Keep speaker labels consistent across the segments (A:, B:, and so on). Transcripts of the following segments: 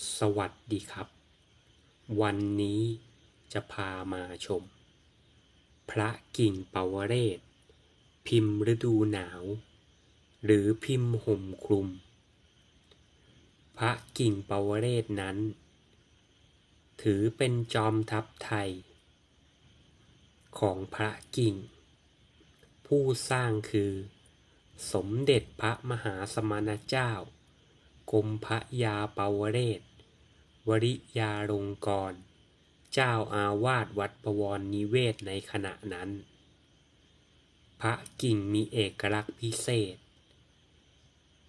A: สวัสดีครับ วันนี้จะพามาชม พระกิ่งปาวเรศ พิมพ์ฤดูหนาว หรือพิมพ์ห่มคลุม พระกิ่งปาวเรศนั้น ถือเป็นจอมทัพไทย ของพระกิ่ง ผู้สร้างคือ สมเด็จพระมหาสมณเจ้า กรมพระยาปาวเรศ วริยาลงกร เจ้าอาวาสวัดประวรนิเวศในขณะนั้น พระกิ่งมีเอกลักษณ์พิเศษ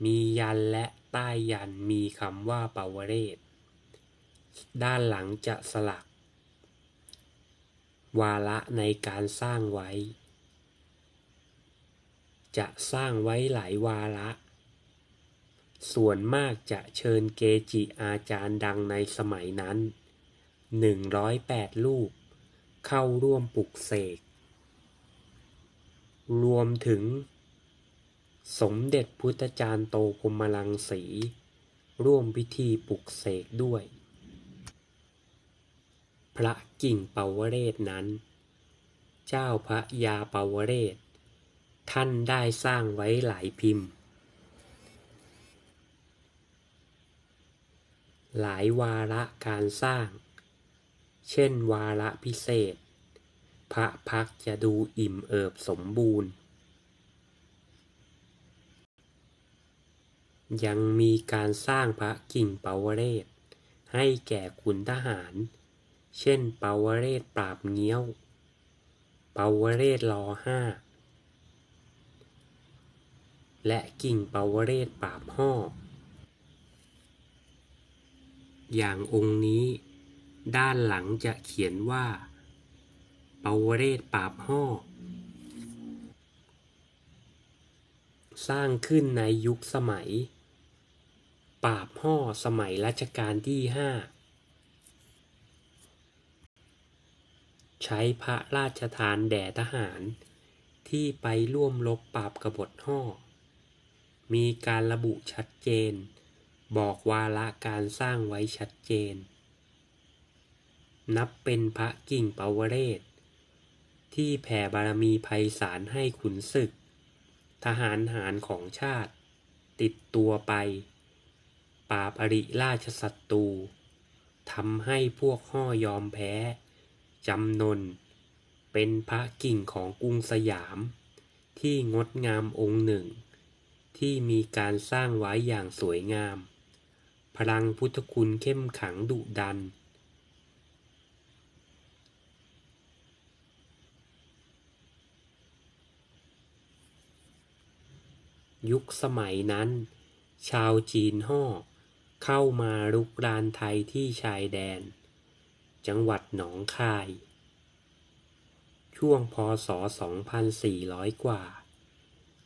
A: มียันและใต้ยันมีคำว่าปาวเรศ ด้านหลังจะสลัก วาระในการสร้างไว้ จะสร้างไว้หลายวาระ ส่วนมากจะเชิญเกจิอาจารย์ดังในสมัยนั้น 108 รูป เข้าร่วมปลุกเสก รวมถึง สมเด็จพุทธจารย์โตพมลังสี ร่วมพิธีปลุกเสกด้วย พระกิ่งเปาวเรศนั้น เจ้าพระยาเปาวเรศ ท่านได้สร้างไว้หลายพิมพ์ หลายวาระการสร้าง เช่นวาระพิเศษ พระพักจะดูอิ่มเอิบสมบูรณ์ ยังมีการสร้างพระกิ่งเปาวเรศ ให้แก่ขุนทหาร เช่นเปาวเรศปราบเงี้ยว เปาวเรศรอห้า และกิ่งเปาวเรศปราบห่อ อย่างองค์นี้ ด้านหลังจะเขียนว่าเปาวเรศปราบห่อสร้างขึ้นในยุคสมัย ปราบห่อสมัยรัชกาลที่ห้าใช้พระราชทานแด่ทหารที่ไปร่วมรบปราบกบฏห่อมีการระบุชัดเจน บอกวาระการสร้างไว้ชัดเจน นับเป็นพระกิ่งปาวเรศ ที่แผ่บารมีภัยสารให้ขุนศึก ทหารหารของชาติ ติดตัวไป ปราบอริราชศัตรูทำให้พวกห่อยอมแพ้ จำนน เป็นพระกิ่งของกรุงสยาม ที่งดงามองค์หนึ่ง ที่มีการสร้างไว้อย่างสวยงาม พลังพุทธคุณเข้มขังดุดัน ยุคสมัยนั้น ชาวจีนห่อเข้ามาลุกรานไทยที่ชายแดน จังหวัดหนองคาย ช่วงพศ 2400 กว่า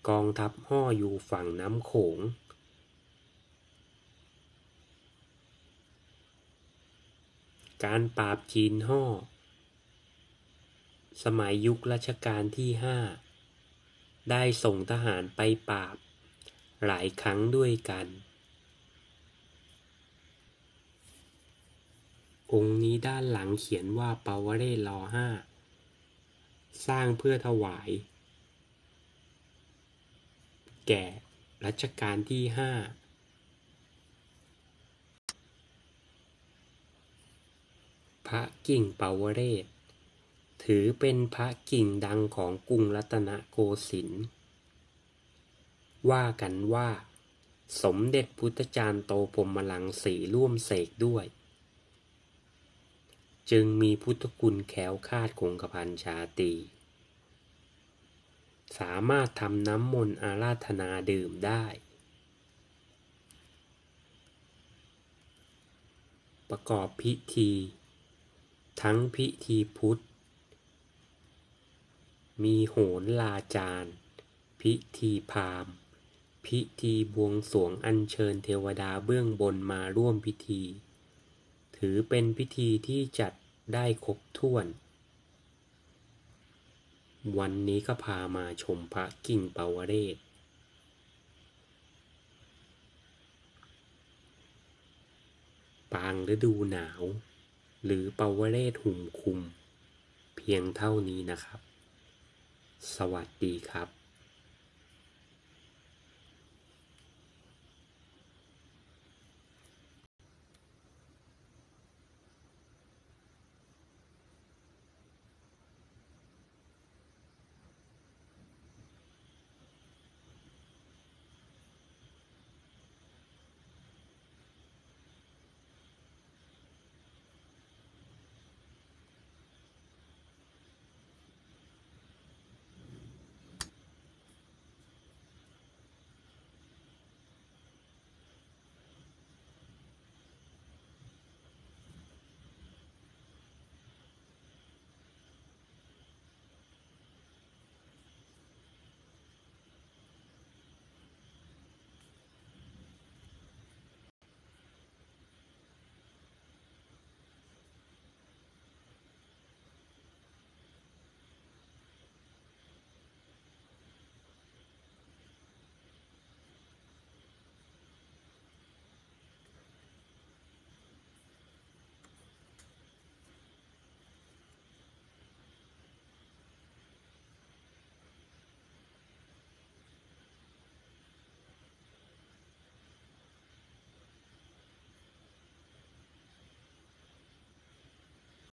A: กองทัพห่ออยู่ฝั่งน้ำโขง การปราบจีนห่อ สมัยยุครัชกาลที่ห้าได้ส่งทหารไปปราบ หลายครั้งด้วยกัน องค์นี้ด้านหลังเขียนว่าปาวเรศรอห้าสร้างเพื่อถวาย แก่รัชกาลที่ห้า พระกิ่งเปาวเรศ ถือเป็นพระกิ่งดังของกรุงรัตนโกสินทร์ ว่ากันว่า สมเด็จพุทธจารย์โตพรมลังสีร่วมเสกด้วย จึงมีพุทธคุณแขวคาดคงกระพันชาตี สามารถทำน้ำมนต์อาราธนาดื่มได้ประกอบพิธี ทั้งพิธีพุทธ มีโหนลาจารพิธีพามพิธีบวงสวงอัญเชิญเทวดาเบื้องบนมาร่วมพิธี ถือเป็นพิธีที่จัดได้ครบถ้วน วันนี้ก็พามาชมพระกิ่งปาวเรศปางฤดูหนาว หรือปวเรศหุ่มคุม เพียงเท่านี้นะครับ สวัสดีครับ